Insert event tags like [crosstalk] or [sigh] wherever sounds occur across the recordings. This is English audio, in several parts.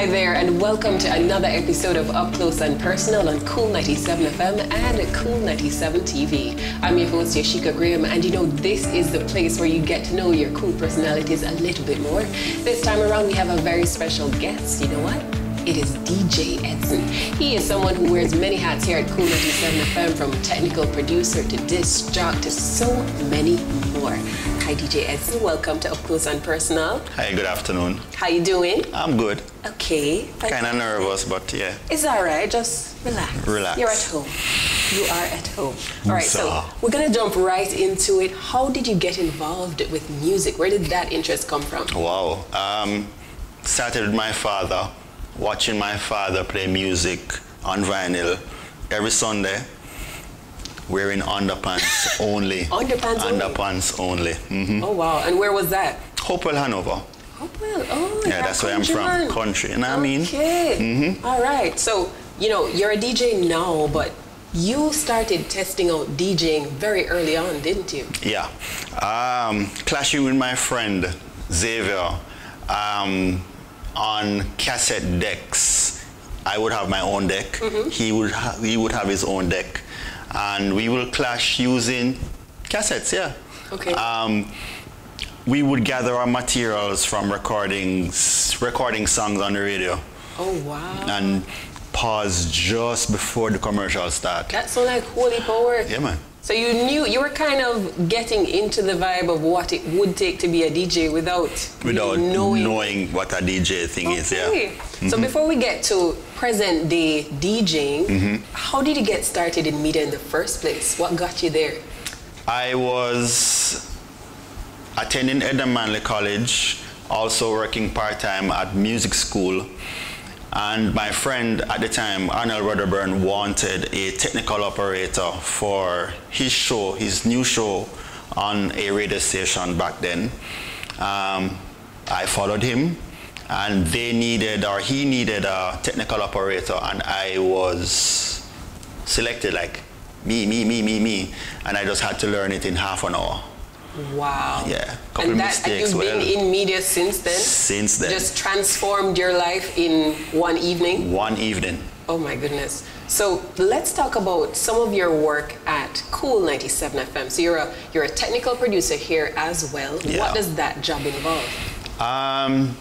Hi there, and welcome to another episode of Up Close and Personal on Kool 97 FM and Kool 97 TV. I'm your host, Yashika Graham, and you know, this is the place where you get to know your cool personalities a little bit more. This time around, we have a very special guest. You know what? It is DJ Edson. He is someone who wears many hats here at Kool 97 FM, from technical producer to disc jock to so many more. Hi, DJ Edson. Welcome to Up Close and Personal. Hi, good afternoon. How you doing? I'm good. Okay. Kind of nervous, but yeah. It's all right. Just relax. Relax. You're at home. You are at home. All right. So we're gonna jump right into it. How did you get involved with music? Where did that interest come from? Wow. Um, started with my father, watching my father play music on vinyl every Sunday, wearing underpants [laughs] only. Underpants only? Underpants only. hmm Oh wow. And where was that? Hopewell, Hanover. Hopewell. Oh, Yeah, that's where I'm from. Country. You know what I mean? Okay. Mhm. All right. So you know you're a DJ now, but you started testing out DJing very early on, didn't you? Yeah. Um, clashing with my friend Xavier um, on cassette decks. I would have my own deck. He would ha- he would have his own deck, and we will clash using cassettes. Yeah. Okay. Um, we would gather our materials from recordings, recording songs on the radio, Oh wow. and pause just before the commercial start. That sounds like holy power. Yeah, man. So you knew you were kind of getting into the vibe of what it would take to be a DJ without Without knowing. knowing what a DJ thing is, yeah. Okay. So before we get to present day DJing, Mm-hmm. how did you get started in media in the first place? What got you there? I was attending Edna Manley College, also working part time at music school. And my friend at the time, Arnold Wedderburn, wanted a technical operator for his show, his new show on a radio station back then. Um, I followed him, and they needed, or he needed a technical operator, and I was selected like me, me, me, me, me, and I just had to learn it in half an hour. Wow. Yeah, couple and that mistakes, you've been in media since then? Since then, Just transformed your life in one evening? one evening. Oh my goodness. So let's talk about some of your work at Kool 97 FM. So you're a you're a technical producer here as well. Yeah. What does that job involve? Um,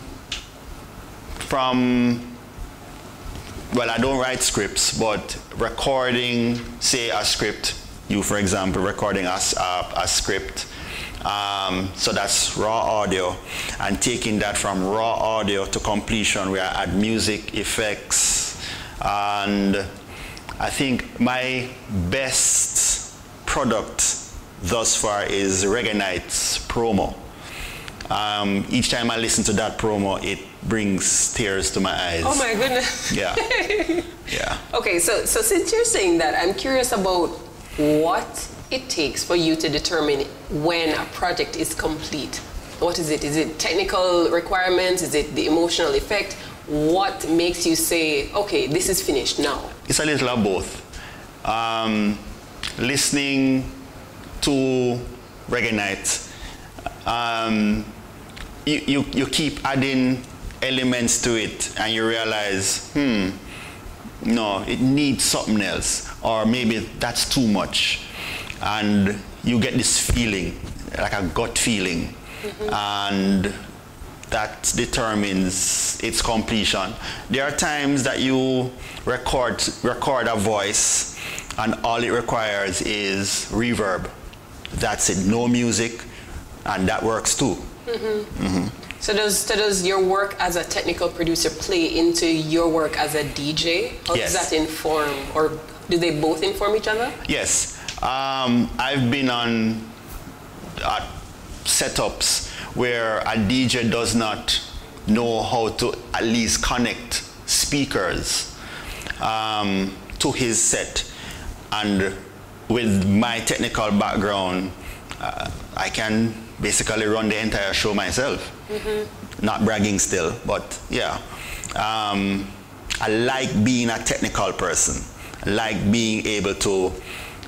from well, I don't write scripts, but recording, say a script. You, for example, recording a script. Um, so that's raw audio, and taking that from raw audio to completion, where I add music, effects, and I think my best product thus far is Reggae Nights promo. Um, each time I listen to that promo, it brings tears to my eyes. Oh my goodness. Yeah. [laughs] Yeah. Okay, so so since you're saying that, I'm curious about what it takes for you to determine when a project is complete. What is it? Is it technical requirements? Is it the emotional effect? What makes you say, okay, this is finished now? It's a little of both. Um, listening to Reggae Nights, um, you, you, you keep adding elements to it and you realize, hmm, no, it needs something else, or maybe that's too much. And you get this feeling, like a gut feeling, mm-hmm. and that determines its completion. There are times that you record record a voice, and all it requires is reverb. That's it, no music, and that works too. Mm-hmm. Mm-hmm. So does, so does your work as a technical producer play into your work as a DJ? How Yes. does that inform, or do they both inform each other? Yes, um, I've been on uh, setups where a DJ does not know how to at least connect speakers um, to his set, and with my technical background, uh, I can basically run the entire show myself. Not bragging still, but yeah. Um, I like being a technical person. I like being able to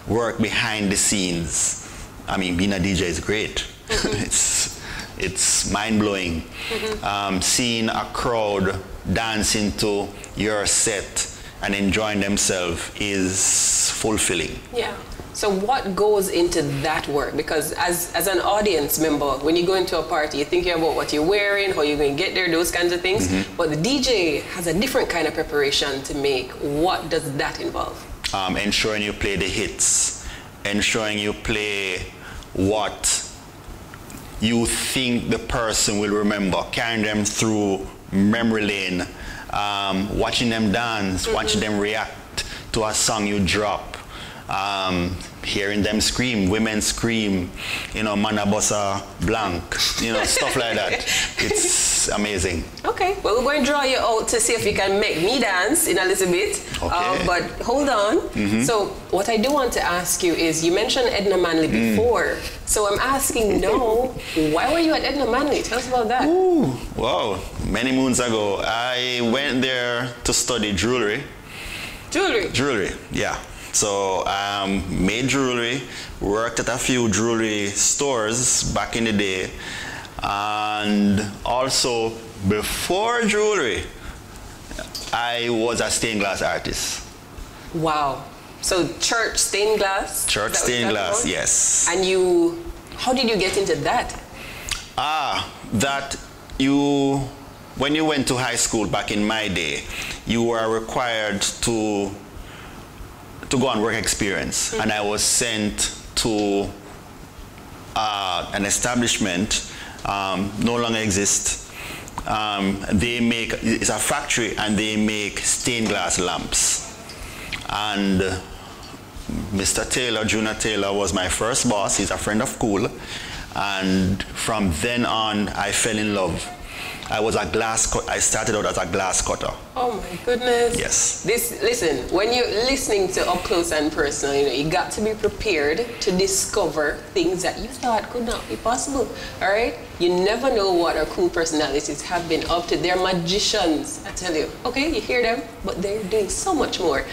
work behind the scenes. I mean, being a DJ is great. [laughs] it's it's mind blowing. Mm-hmm. Um, seeing a crowd dancing to your set and enjoying themselves is fulfilling. Yeah. So what goes into that work? Because as, as an audience member, when you go into a party, you're thinking about what you're wearing, how you're going to get there, those kinds of things. Mm-hmm. But the DJ has a different kind of preparation to make. What does that involve? Um, ensuring you play the hits, ensuring you play what you think the person will remember, carrying them through memory lane, um, watching them dance, mm-hmm. watching them react to a song you drop um, hearing them scream, women scream, you know, Manabosa blank, you know, stuff like that. [laughs] It's amazing. Okay, well, we're going to draw you out to see if you can make me dance in a little bit. Okay. Uh, but hold on. Mm-hmm. So, what I do want to ask you is you mentioned Edna Manley mm. before. So, I'm asking, [laughs] no, why were you at Edna Manley? Tell us about that. Ooh, wow. Many moons ago, I went there to study jewelry. Jewelry? Jewelry, yeah. So um, made jewelry, worked at a few jewelry stores back in the day, and also before jewelry, I was a stained glass artist. Wow. So church stained glass? Church stained glass, yes. And you, how did you get into that? Ah, that you, when you went to high school back in my day, you were required to to go on work experience, mm-hmm. and I was sent to uh, an establishment um, no longer exists. Um, they make it's a factory and they make stained glass lamps. And Mr. Taylor, Junior Taylor, was my first boss. He's a friend of Kool, and from then on, I fell in love I was a glass. I started out as a glass cutter. Oh my goodness. Yes. This listen. When you're listening to up close and personal, you know you got to be prepared to discover things that you thought could not be possible. All right. You never know what our cool personalities have been up to. They're magicians. I tell you. Okay, you hear them, but they're doing so much more.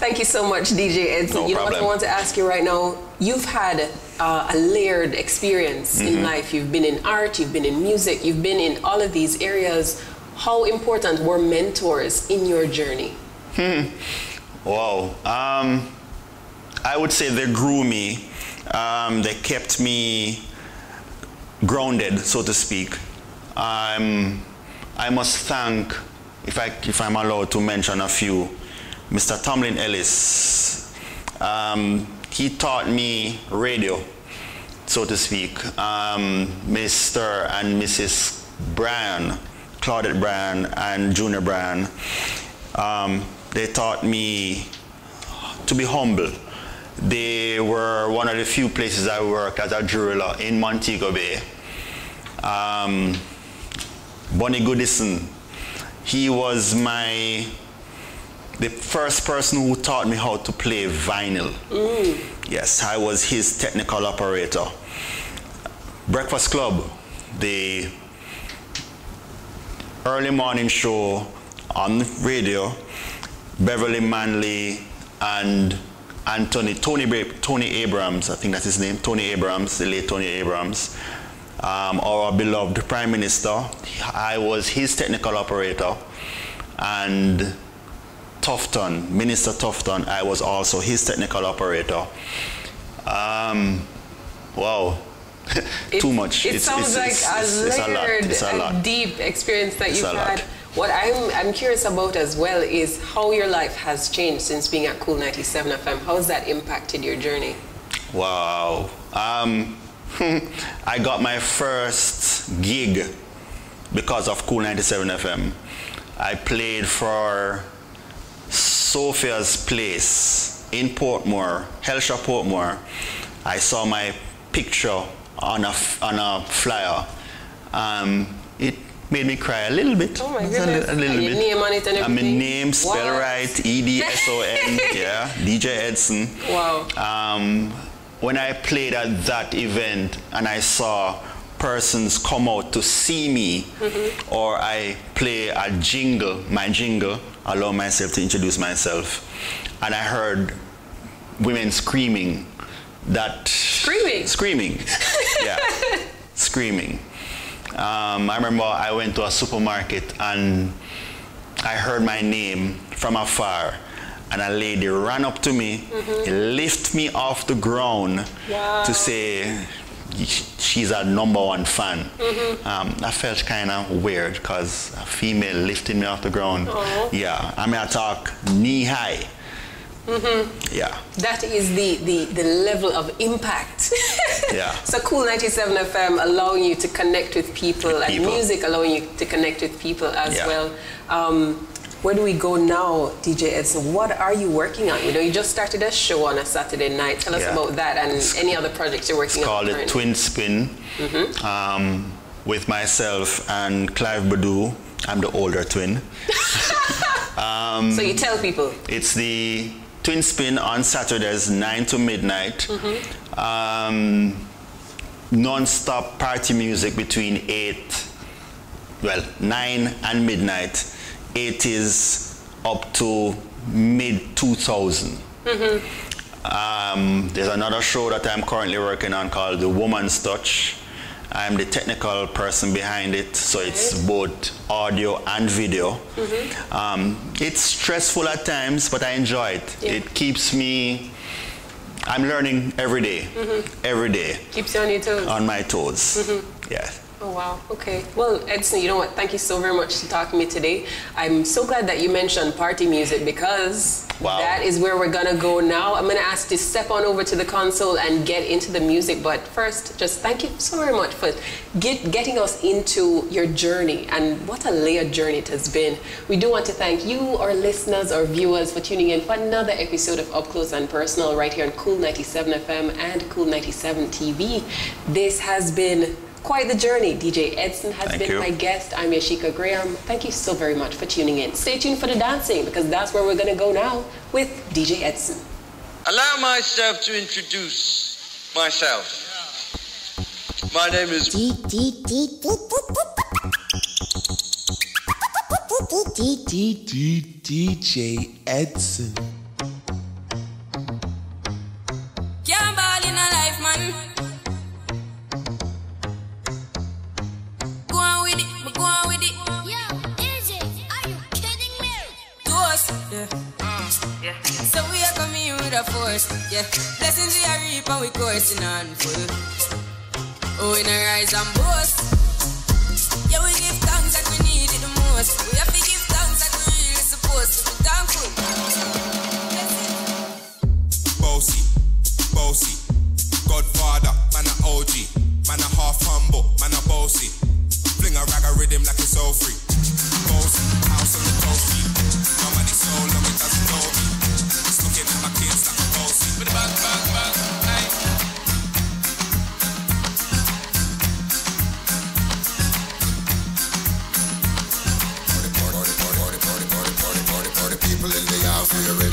Thank you so much, DJ Edson. No you know problem. what I want to ask you right now? You've had uh, a layered experience mm-hmm. in life. You've been in art, you've been in music, you've been in all of these areas. How important were mentors in your journey? Hmm. Wow. Um, I would say they grew me. Um, they kept me grounded, so to speak. Um, I must thank, if, I, if I'm allowed to mention a few, Mr. Tomlin Ellis. Um, he taught me radio, so to speak. Um, Mr. and Mrs. Bryan, Claudette Bryan and Junior Bryan, um, they taught me to be humble. They were one of the few places I worked as a jeweler in Montego Bay. Um, Bunny Goodison, he was my the first person who taught me how to play vinyl. Mm. Yes, I was his technical operator. Breakfast Club, the early morning show on radio, Beverley Manley and Anthony, Tony, Tony Abrahams, I think that's his name, Tony Abrahams, the late Tony Abrahams, um, our beloved Prime Minister. I was his technical operator and Tufton, Minister Tufton, I was also his technical operator. Um, wow. [laughs] Too much. It it's, sounds it's, like it's, a layered it's a lot. deep experience that you've had. What I'm, I'm curious about as well is how your life has changed since being at Kool 97 FM. How has that impacted your journey? Wow. Um, [laughs] I got my first gig because of Kool 97 FM. I played for Sophia's place in Portmore, Hellshire Portmore, I saw my picture on a, on a flyer. Um, it made me cry a little bit. Oh my goodness. A, a little bit. name on it and everything? I mean, name, spell right, E-D-S-O-N, [laughs] yeah, DJ Edson. Wow. Um, when I played at that event and I saw persons come out to see me mm-hmm. or I play a jingle, my jingle, allow myself to introduce myself. And I heard women screaming that screaming screaming [laughs] yeah screaming Um, I remember I went to a supermarket and I heard my name from afar and a lady ran up to me, mm-hmm. lift me off the ground wow. to say she's our number one fan. Mm-hmm. Um, I felt kind of weird because a female lifting me off the ground. Yeah, I mean I talk knee high. Mm-hmm. Yeah. That is the, the, the level of impact. [laughs] yeah. So Kool 97 FM allowing you to connect with people, with people. and music allowing you to connect with people as yeah. well. Um, where do we go now, DJ Edson? What are you working on? You know, you just started a show on a Saturday night. Tell us yeah. about that and it's, any other projects you're working it's on. It's called the Twin Spin mm-hmm. um, with myself and Clive Badu. I'm the older twin. [laughs] um, so you tell people? It's the Twin Spin on Saturdays, 9 to midnight. Mm-hmm. Um, non-stop party music between 8, well, 9 and midnight 80s up to mid 2000. Mm-hmm. Um, there's another show that I'm currently working on called The Woman's Touch. I'm the technical person behind it, so it's both audio and video. Mm-hmm. Um, it's stressful at times, but I enjoy it. Yeah. It keeps me. I'm learning every day, mm-hmm. every day. Keeps you on your toes. On my toes. Mm-hmm. Yeah. Oh, wow. Okay. Well, Edson, you know what? Thank you so very much for talking to me today. I'm so glad that you mentioned party music because wow. that is where we're going to go now. I'm going to ask you to step on over to the console and get into the music. But first, just thank you so very much for get, getting us into your journey and what a layered journey it has been. We do want to thank you, our listeners, our viewers, for tuning in for another episode of Up Close and Personal right here on Kool 97 FM and Kool 97 TV. This has been Quite the journey. DJ Edson has Thank been you. my guest. I'm Yashika Graham. Thank you so very much for tuning in. Stay tuned for the dancing because that's where we're going to go now with DJ Edson. Allow myself to introduce myself. My name is DJ Edson. Force. Yeah, blessings we are reap and we coursing on full. Oh, in a rise and boast. Yeah, we give thanks that we need it the most. We feel.